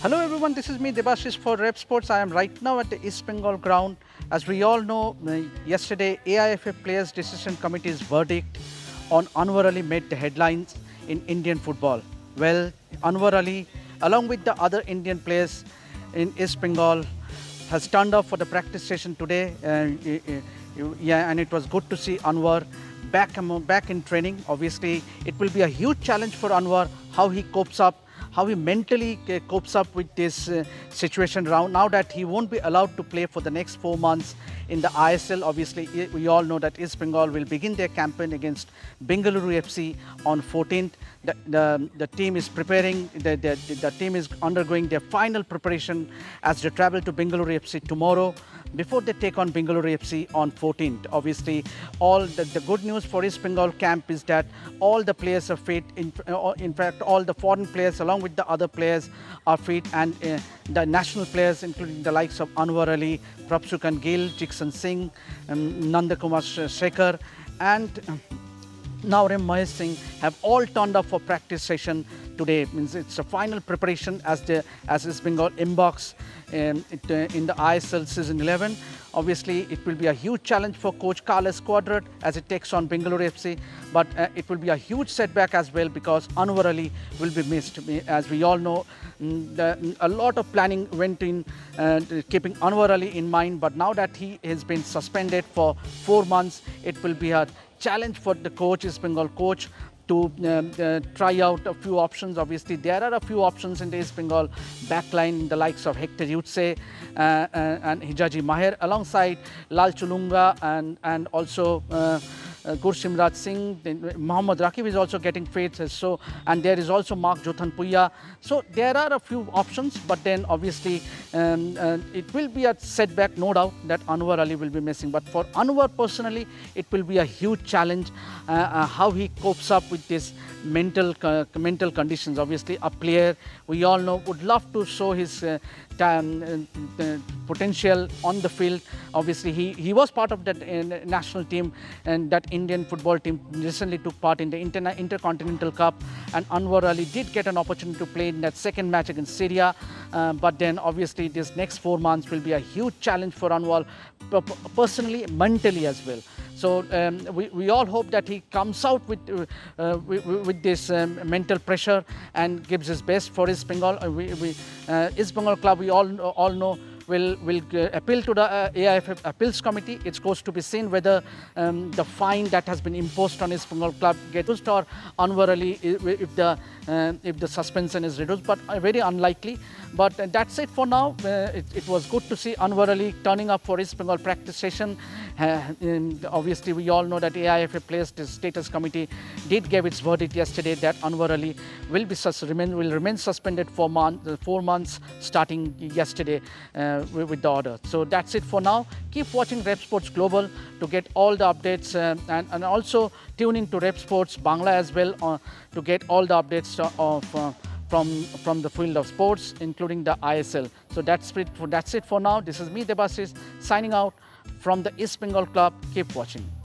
Hello everyone, this is me Debasis for RevSportz. I am right now at the East Bengal ground. As we all know, uh, yesterday AIFF Players Decision Committee's verdict on Anwar Ali made the headlines in Indian football. Well, Anwar Ali, along with the other Indian players in East Bengal, has turned up for the practice session today. Uh, yeah, and it was good to see Anwar back, back in training. Obviously, it will be a huge challenge for Anwar how he copes up how he mentally copes up with this uh, situation around now that he won't be allowed to play for the next four months in the ISL. Obviously, we all know that East Bengal will begin their campaign against Bengaluru FC on 14th. The, the, the team is preparing, the, the, the team is undergoing their final preparation as they travel to Bengaluru FC tomorrow before they take on Bengaluru FC on 14th. Obviously, all the, the good news for East Bengal camp is that all the players are fit. In, uh, in fact, all the foreign players along with the other players are fit and uh, the national players including the likes of Anwar Ali, Prabhsukhan Gill, Jeakson Singh, um, Nandakumar Shekhar and um, Naorem Mahesh Singh have all turned up for practice session today. Means it's a final preparation as the as East Bengal embarks um, it, uh, in the ISL season 11. Obviously, it will be a huge challenge for coach Carlos Cuadrat as it takes on Bengaluru FC, but uh, it will be a huge setback as well because Anwar Ali will be missed. As we all know, mm, the, a lot of planning went in uh, keeping Anwar Ali in mind, but now that he has been suspended for four months, it will be a challenge for the coach, East Bengal coach, to uh, uh, try out a few options. Obviously, there are a few options in the East Bengal backline, the likes of Hector Yuste uh, uh, and Hijazi Maher, alongside Lalchungnunga and, and also uh, uh, Singh, Muhammad Rakip is also getting fit. So, and there is also Mark Zothanpuia. So there are a few options, but then obviously um, uh, it will be a setback, no doubt, that Anwar Ali will be missing. But for Anwar personally, it will be a huge challenge uh, uh how he copes up with this mental uh, mental conditions. Obviously, a player we all know would love to show his uh, Uh, uh, potential on the field. Obviously, he, he was part of that uh, national team and that Indian football team recently took part in the Inter Intercontinental Cup and Anwar Ali did get an opportunity to play in that second match against Syria. Uh, but then obviously this next four months will be a huge challenge for Anwar personally, mentally as well. So um, we, we all hope that he comes out with, uh, with, with, this um, mental pressure and gives his best for East Bengal. Uh, we, we, uh, East Bengal club, we all, all know will, will uh, appeal to the uh, AIFF appeals committee. It's supposed to be seen whether um, the fine that has been imposed on East Bengal club gets reduced or Anwar Ali if the, uh, if the suspension is reduced, but very unlikely. But that's it for now. It, it, was good to see Anwar Ali turning up for East Bengal practice session. obviously, we all know that AIFF Players Status Committee did give its verdict yesterday that Anwar Ali will be remain will remain suspended for month, four months starting yesterday. Uh, uh, with the order. So that's it for now. Keep watching RevSportz Global to get all the updates uh, and, and also tune in to RevSportz Bangla as well uh, to get all the updates of uh, from from the field of sports, including the ISL. So that's it. For, that's it for now. This is me, Debasis, signing out from the East Bengal Club. Keep watching.